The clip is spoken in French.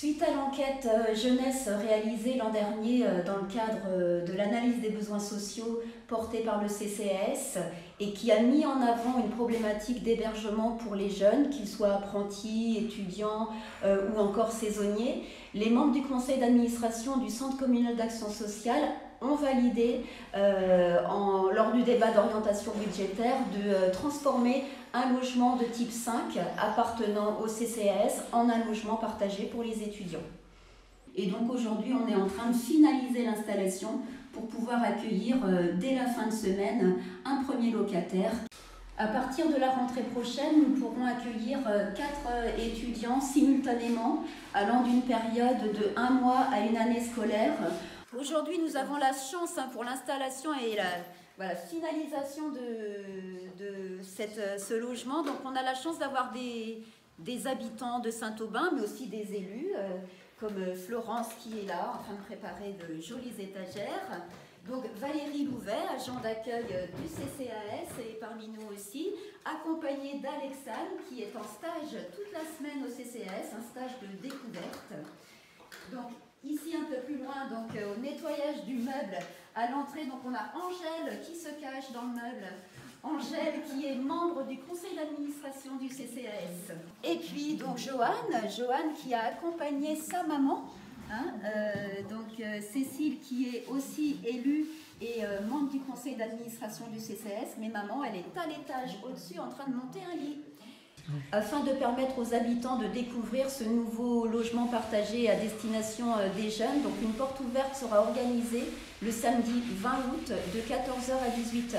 Suite à l'enquête euh, jeunesse réalisée l'an dernier euh, dans le cadre euh, de l'analyse des besoins sociaux portée par le CCS et qui a mis en avant une problématique d'hébergement pour les jeunes, qu'ils soient apprentis, étudiants ou encore saisonniers, les membres du conseil d'administration du Centre communal d'action sociale ont validé en, lors du débat d'orientation budgétaire de transformer un logement de type 5 appartenant au CCS en un logement partagé pour les étudiants. Et donc aujourd'hui, on est en train de finaliser l'installation pour pouvoir accueillir euh, dès la fin de semaine un premier locataire. À partir de la rentrée prochaine, nous pourrons accueillir euh, quatre euh, étudiants simultanément allant d'une période de un mois à une année scolaire. Aujourd'hui, nous avons la chance hein, pour l'installation et la, finalisation de, euh, ce logement. Donc on a la chance d'avoir des, habitants de Saint-Aubin, mais aussi des élus, euh, comme euh, Florence qui est là en train de préparer de jolies étagères. Donc Valérie Louvet, agent d'accueil du CCAS et parmi nous aussi, accompagnée d'Alexandre qui est en stage toute la semaine au CCAS, un stage de découverte. Donc Ici, un peu plus loin, donc euh, du meuble, à l'entrée, donc on a Angèle qui se cache dans le meuble. Angèle qui est membre du conseil d'administration du CCAS. Et puis donc Joanne, Joanne qui a accompagné sa maman, hein, euh, donc euh, Cécile qui est aussi élue et membre du conseil d'administration du CCS, mais maman elle est à l'étage au-dessus en train de monter un lit afin de permettre aux habitants de découvrir ce nouveau logement partagé à destination euh, des jeunes. Donc une porte ouverte sera organisée le samedi 20 août de 14h à 18h.